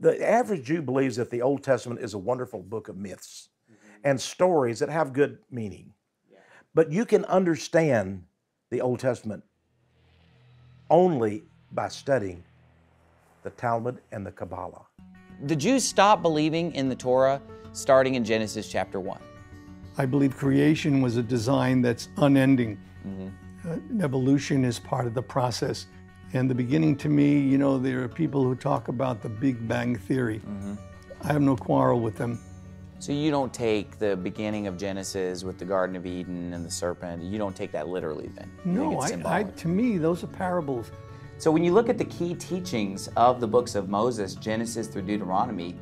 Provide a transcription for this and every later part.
The average Jew believes that the Old Testament is a wonderful book of myths and stories that have good meaning. But you can understand the Old Testament only by studying the Talmud and the Kabbalah. The Jews stopped believing in the Torah starting in Genesis chapter 1. I believe creation was a design that's unending. Uh, evolution is part of the process. And the beginning to me, you know, there are people who talk about the Big Bang Theory. Mm-hmm. I have no quarrel with them. So you don't take the beginning of Genesis with the Garden of Eden and the serpent, you don't take that literally then? You No, I, I, to me, those are parables. So when you look at the key teachings of the books of Moses, Genesis through Deuteronomy,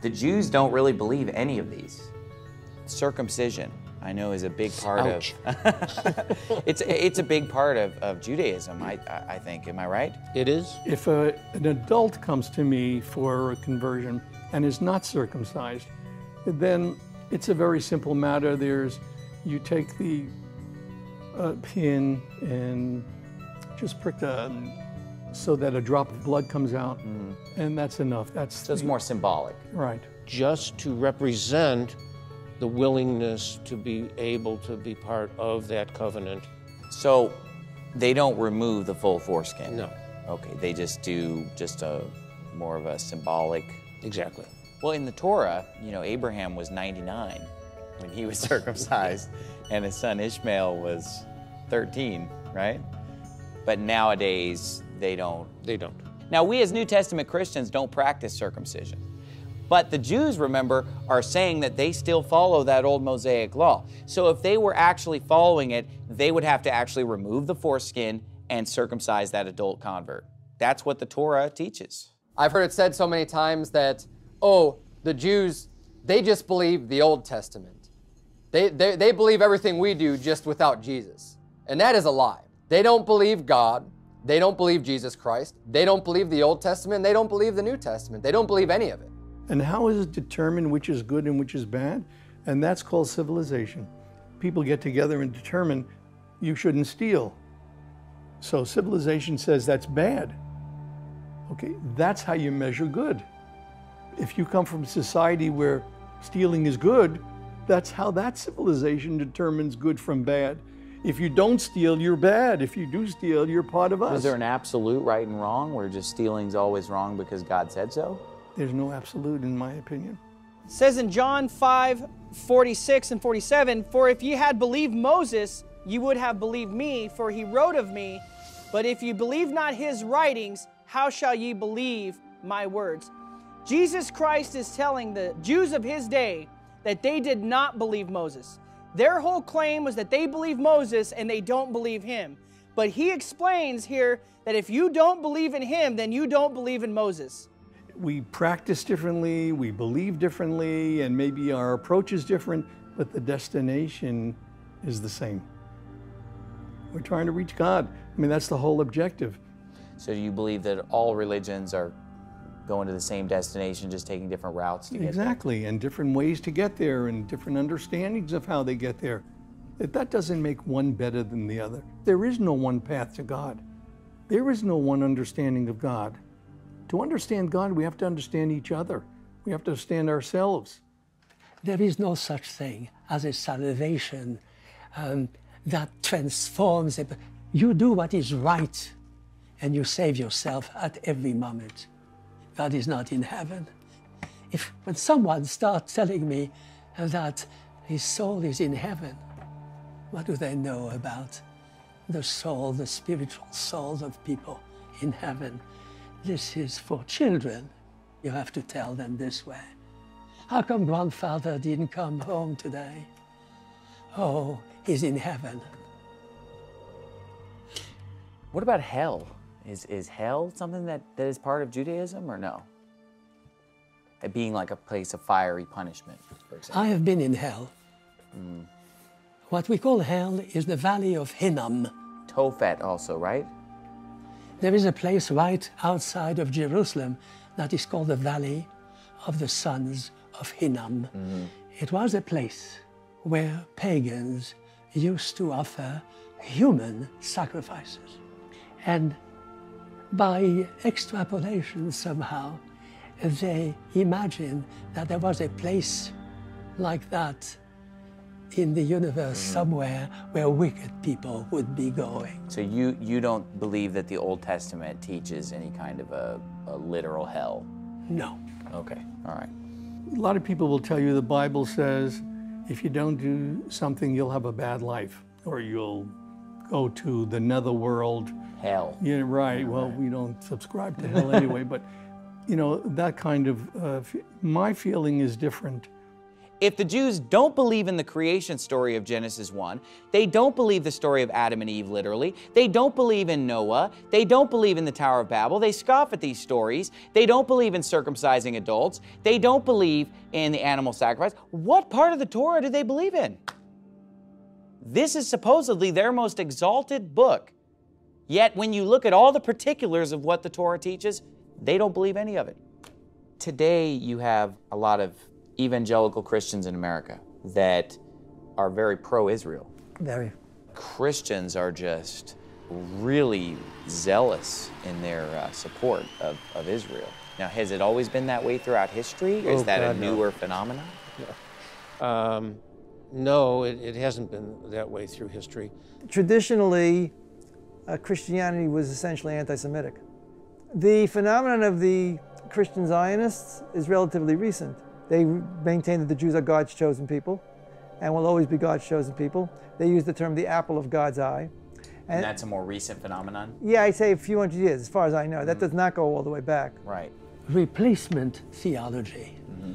the Jews don't really believe any of these. Circumcision, I know, is a big part Ouch. of. it's it's a big part of, of Judaism. I I I think. Am I right? It is? If a, an adult comes to me for a conversion and is not circumcised, then it's a very simple matter. There's, you take the uh, pin and just prick the, so that a drop of blood comes out, and that's enough. That's So it's the- more symbolic. right. Just to represent the willingness to be able to be part of that covenant. So they don't remove the full foreskin. No, Okay, they just do just a more of a symbolic. exactly. Well, in the Torah, you know, Abraham was 99 when he was circumcised, and his son Ishmael was 13, right? But nowadays, they don't. They don't. Now, we as New Testament Christians don't practice circumcision. But the Jews, remember, are saying that they still follow that old Mosaic law. So if they were actually following it, they would have to actually remove the foreskin and circumcise that adult convert. That's what the Torah teaches. I've heard it said so many times that, oh, the Jews, they just believe the Old Testament. They, they, they believe everything we do just without Jesus. And that is a lie. They don't believe God. They don't believe Jesus Christ. They don't believe the Old Testament. They don't believe the New Testament. They don't believe any of it. And how is it determined which is good and which is bad? And that's called civilization. People get together and determine you shouldn't steal. So civilization says that's bad. Okay, that's how you measure good. If you come from a society where stealing is good, that's how that civilization determines good from bad. If you don't steal, you're bad. If you do steal, you're part of us. Is there an absolute right and wrong where just stealing's always wrong because God said so? There's no absolute, in my opinion. It says in John 5 46 and 47, For if ye had believed Moses, ye would have believed me, for he wrote of me. But if ye believe not his writings, how shall ye believe my words? Jesus Christ is telling the Jews of his day that they did not believe Moses. Their whole claim was that they believe Moses and they don't believe him. But he explains here that if you don't believe in him, then you don't believe in Moses. We practice differently, we believe differently, and maybe our approach is different, but the destination is the same. We're trying to reach God. I mean, that's the whole objective. So do you believe that all religions are going to the same destination, just taking different routes to get there? Exactly, and different ways to get there, and different understandings of how they get there. That that doesn't make one better than the other. There is no one path to God. There is no one understanding of God. To understand God, we have to understand each other. We have to understand ourselves. There is no such thing as a salvation um, that transforms it. You do what is right and you save yourself at every moment. God is not in heaven. If when someone starts telling me that his soul is in heaven, what do they know about the soul, the spiritual souls of people in heaven? This is for children. You have to tell them this way. How come grandfather didn't come home today? Oh, he's in heaven. What about hell? Is, is hell something that, that is part of Judaism or no? It being like a place of fiery punishment, for example. I have been in hell. Hmm. What we call hell is the valley of Hinnom. Tophet also, right? There is a place right outside of Jerusalem that is called the Valley of the Sons of Hinnom. Mm-hmm. It was a place where pagans used to offer human sacrifices. And by extrapolation, somehow, they imagined that there was a place like that in the universe somewhere where wicked people would be going. So you you don't believe that the Old Testament teaches any kind of a, a literal hell? No. Okay. All right. A lot of people will tell you the Bible says if you don't do something, you'll have a bad life or you'll go to the netherworld. Hell. Yeah, right. Well, we don't subscribe to hell anyway, but you know, that kind of, uh, f- my feeling is different. If the Jews don't believe in the creation story of Genesis 1, they don't believe the story of Adam and Eve literally, they don't believe in Noah, they don't believe in the Tower of Babel, they scoff at these stories, they don't believe in circumcising adults, they don't believe in the animal sacrifice, what part of the Torah do they believe in? This is supposedly their most exalted book. Yet when you look at all the particulars of what the Torah teaches, they don't believe any of it. Today, you have a lot of evangelical Christians in America that are very pro Israel. Very. Christians are just really zealous in their uh, support of, of Israel. Now, has it always been that way throughout history, or is Oh, that a God, no. newer phenomenon? Um, no, it, it hasn't been that way through history. traditionally, uh, Christianity was essentially anti Semitic. The phenomenon of the Christian Zionists is relatively recent. They maintain that the Jews are God's chosen people and will always be God's chosen people. They use the term the apple of God's eye. And that's a more recent phenomenon? Yeah, I'd say a few hundred years, as far as I know. That mm-hmm. does not go all the way back. Right. Replacement theology mm-hmm.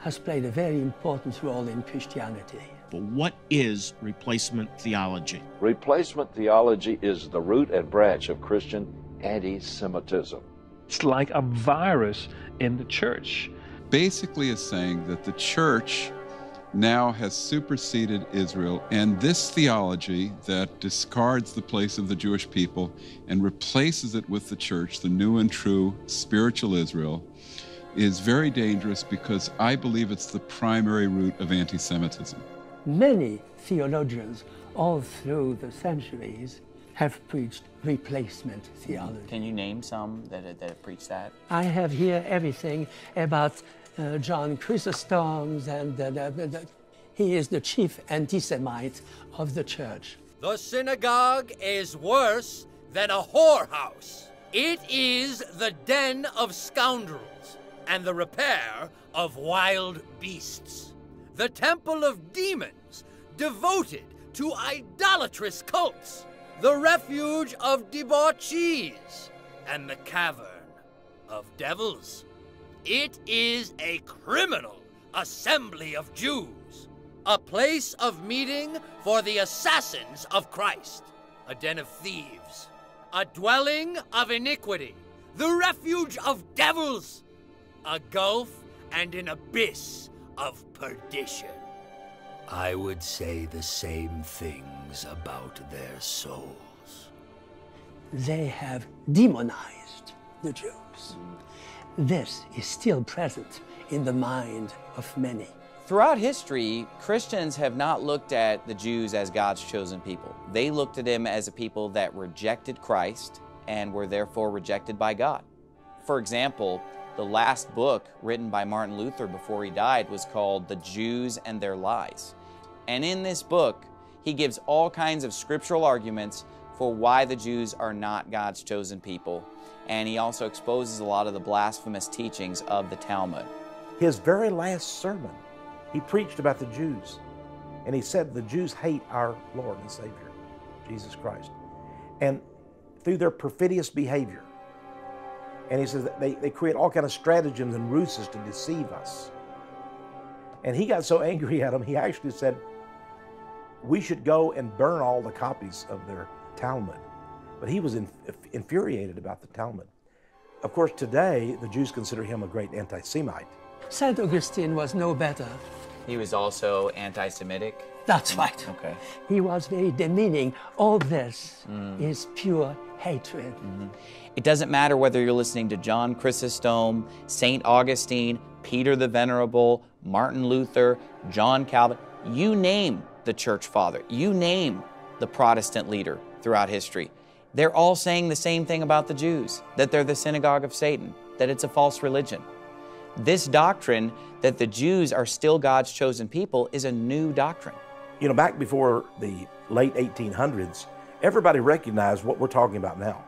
has played a very important role in Christianity. But what is replacement theology? Replacement theology is the root and branch of Christian anti Semitism. It's like a virus in the church. Basically, is saying that the church now has superseded Israel, and this theology that discards the place of the Jewish people and replaces it with the church, the new and true spiritual Israel, is very dangerous because I believe it's the primary root of anti Semitism. Many theologians all through the centuries have preached replacement theology. Can you name some that, that have preached that? I have here everything about uh, John Chrysostom, and uh, the, the, the, he is the chief anti-Semite of the church. The synagogue is worse than a whorehouse. It is the den of scoundrels and the repair of wild beasts. The temple of demons devoted to idolatrous cults. The refuge of debauchees and the cavern of devils. It is a criminal assembly of Jews, a place of meeting for the assassins of Christ, a den of thieves, a dwelling of iniquity, the refuge of devils, a gulf and an abyss of perdition. I would say the same things about their souls. They have demonized the Jews. This is still present in the mind of many. Throughout history, Christians have not looked at the Jews as God's chosen people. They looked at them as a people that rejected Christ and were therefore rejected by God. For example, the last book written by Martin Luther before he died was called The Jews and Their Lies. And in this book, he gives all kinds of scriptural arguments for why the Jews are not God's chosen people. And he also exposes a lot of the blasphemous teachings of the Talmud. His very last sermon, he preached about the Jews. And he said the Jews hate our Lord and Savior, Jesus Christ. And through their perfidious behavior, and he says they, they create all kind of stratagems and ruses to deceive us. And he got so angry at them, he actually said, we should go and burn all the copies of their Talmud. But he was in, infuriated about the Talmud. Of course, today, the Jews consider him a great anti Semite. St. Augustine was no better. He was also anti Semitic. That's right. Okay. He was very demeaning. All this is pure hatred. Mm-hmm. It doesn't matter whether you're listening to John Chrysostom, St. Augustine, Peter the Venerable, Martin Luther, John Calvin, you name the church father, you name the Protestant leader throughout history. They're all saying the same thing about the Jews that they're the synagogue of Satan, that it's a false religion. This doctrine that the Jews are still God's chosen people is a new doctrine. You know, back before the late 1800s, everybody recognized what we're talking about now.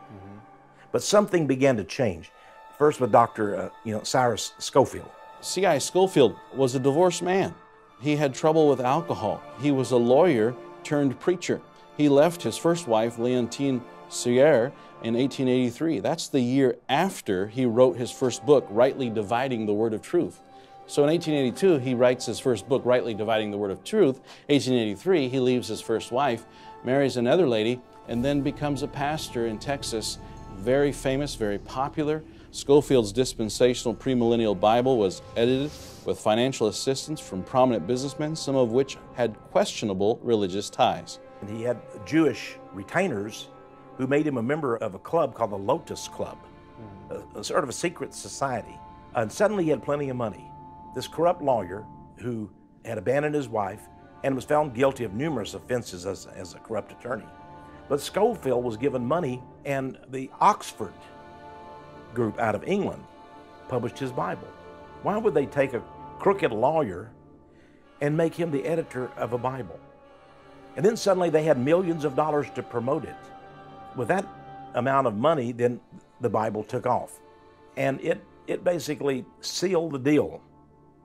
But something began to change. First with Dr. Uh, you know, Cyrus Scofield. C.I. Scofield was a divorced man. He had trouble with alcohol. He was a lawyer turned preacher. He left his first wife, Leontine Cerré, in 1883. That's the year after he wrote his first book, Rightly Dividing the Word of Truth. So in 1882, he writes his first book, Rightly Dividing the Word of Truth. 1883, he leaves his first wife, marries another lady, and then becomes a pastor in Texas. Very famous, very popular. Scofield's dispensational premillennial Bible was edited with financial assistance from prominent businessmen, some of which had questionable religious ties. And he had Jewish retainers who made him a member of a club called the Lotus Club, hmm. a, a sort of a secret society. And suddenly he had plenty of money. This corrupt lawyer who had abandoned his wife and was found guilty of numerous offenses as, as a corrupt attorney. But Scofield was given money, and the Oxford group out of England published his Bible. Why would they take a crooked lawyer and make him the editor of a Bible? And then suddenly they had millions of dollars to promote it. With that amount of money, then the Bible took off. And it, it basically sealed the deal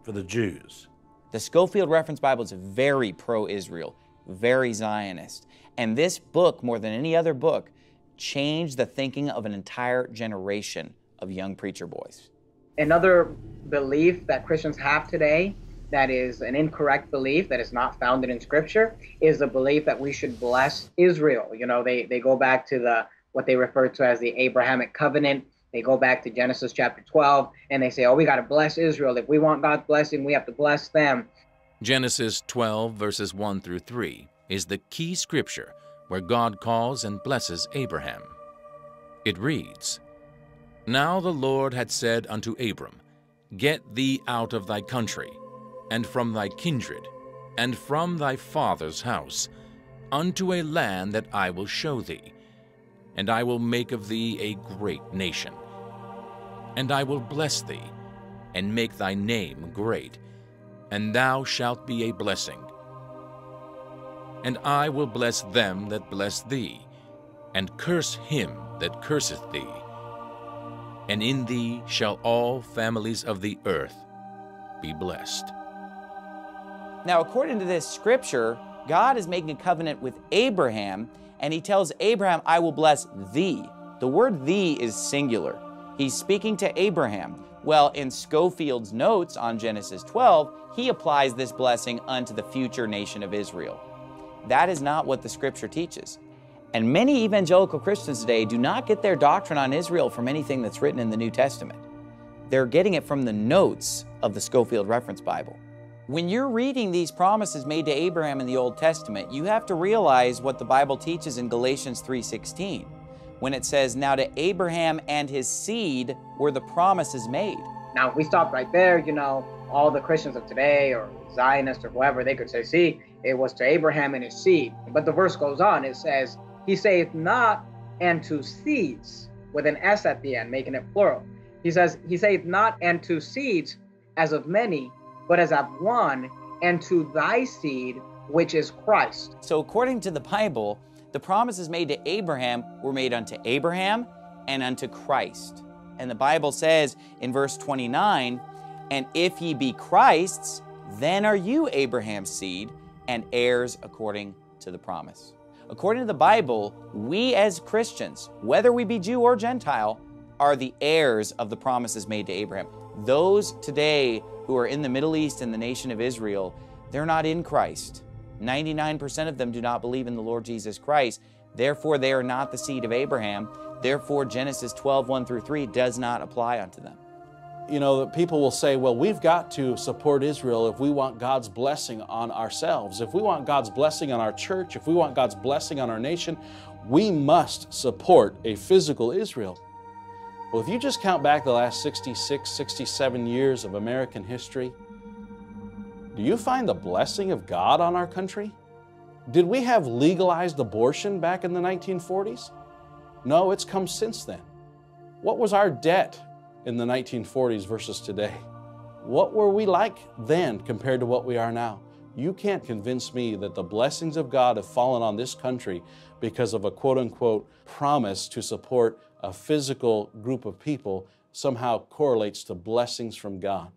for the Jews. The Scofield Reference Bible is very pro Israel, very Zionist. And this book, more than any other book, changed the thinking of an entire generation of young preacher boys. Another belief that Christians have today that is an incorrect belief that is not founded in scripture is the belief that we should bless Israel. You know, they, they go back to the what they refer to as the Abrahamic covenant. They go back to Genesis chapter 12 and they say, oh, we got to bless Israel. If we want God's blessing, we have to bless them. Genesis 12, verses 1 through 3 is the key scripture where God calls and blesses Abraham. It reads, Now the Lord had said unto Abram, Get thee out of thy country, and from thy kindred, and from thy father's house, unto a land that I will show thee, and I will make of thee a great nation. And I will bless thee, and make thy name great, and thou shalt be a blessing. And I will bless them that bless thee, and curse him that curseth thee. And in thee shall all families of the earth be blessed. Now, according to this scripture, God is making a covenant with Abraham, and he tells Abraham, I will bless thee. The word thee is singular. He's speaking to Abraham. Well, in Scofield's notes on Genesis 12, he applies this blessing unto the future nation of Israel. That is not what the scripture teaches. And many evangelical Christians today do not get their doctrine on Israel from anything that's written in the New Testament. They're getting it from the notes of the Scofield Reference Bible. When you're reading these promises made to Abraham in the Old Testament, you have to realize what the Bible teaches in Galatians 3:16, when it says, "Now to Abraham and his seed were the promises made." Now, if we stop right there, you know, all the Christians of today or Zionists or whoever, they could say, see, it was to Abraham and his seed. But the verse goes on, it says, He saith not and to seeds, with an S at the end, making it plural. He says, He saith not and to seeds as of many, but as of one, and to thy seed, which is Christ. So, according to the Bible, the promises made to Abraham were made unto Abraham and unto Christ. And the Bible says in verse 29, And if ye be Christ's, then are you Abraham's seed and heirs according to the promise. According to the Bible, we as Christians, whether we be Jew or Gentile, are the heirs of the promises made to Abraham. Those today who are in the Middle East and the nation of Israel, they're not in Christ. 99% of them do not believe in the Lord Jesus Christ. Therefore, they are not the seed of Abraham. Therefore, Genesis 12, 1 through 3 does not apply unto them. You know, people will say, well, we've got to support Israel if we want God's blessing on ourselves. If we want God's blessing on our church, if we want God's blessing on our nation, we must support a physical Israel. Well, if you just count back the last 66, 67 years of American history, do you find the blessing of God on our country? Did we have legalized abortion back in the 1940s? No, it's come since then. What was our debt in the 1940s versus today? What were we like then compared to what we are now? You can't convince me that the blessings of God have fallen on this country because of a quote unquote promise to support a physical group of people somehow correlates to blessings from God.